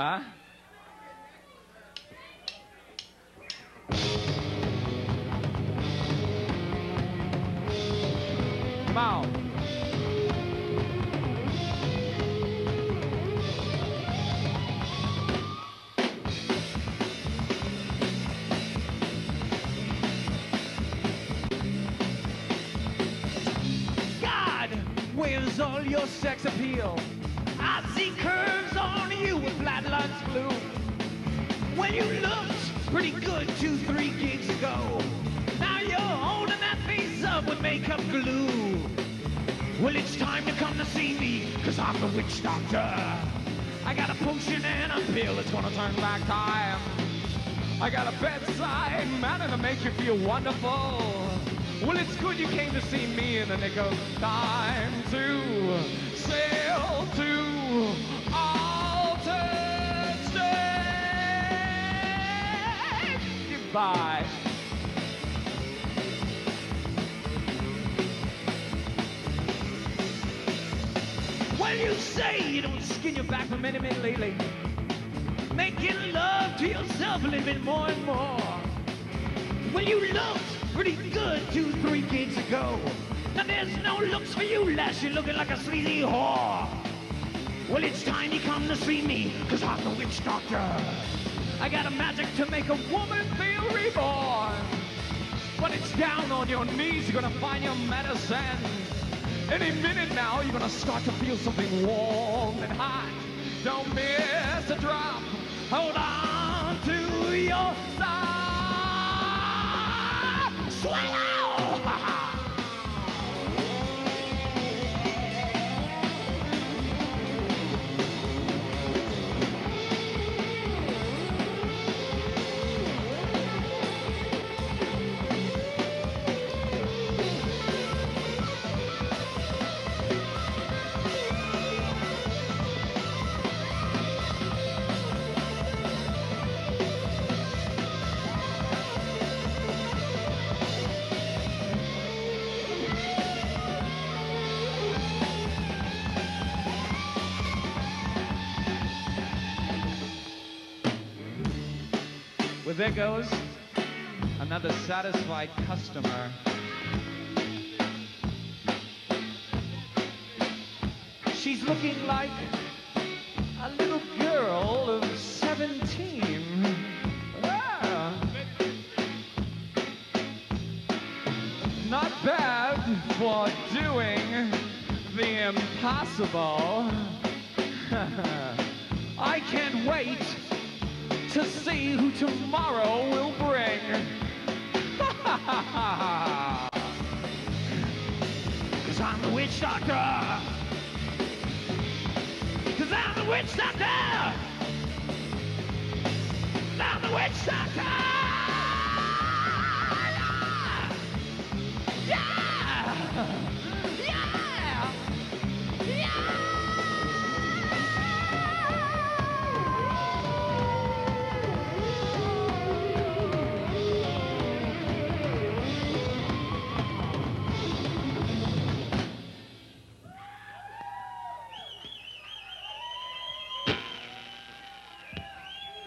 huh? Come on. All your sex appeal? You looked pretty good two, three gigs ago. Now you're holding that face up with makeup glue. Well, it's time to come to see me, cause I'm the witch doctor. I got a potion and a pill that's gonna turn back time. I got a bedside manner to make you feel wonderful. Well, it's good you came to see me in the nick of time to Goodbye. Well, you say you don't skin your back for many men lately. Making love to yourself a little bit more and more. Well, you looked pretty good two, three gigs ago. Now there's no looks for you, lass. You're looking like a sleazy whore. Well, it's time you come to see me, cause I'm the witch doctor. I got a magic to make a woman feel reborn. But it's down on your knees, you're gonna find your medicine. Any minute now, you're gonna start to feel something warm and hot. Don't miss a drop. Well, there goes another satisfied customer. She's looking like a little girl of 17. Ah. Not bad for doing the impossible. I can't wait to see who tomorrow will bring. Cause I'm the witch doctor. Cause I'm the witch doctor. I'm the witch doctor.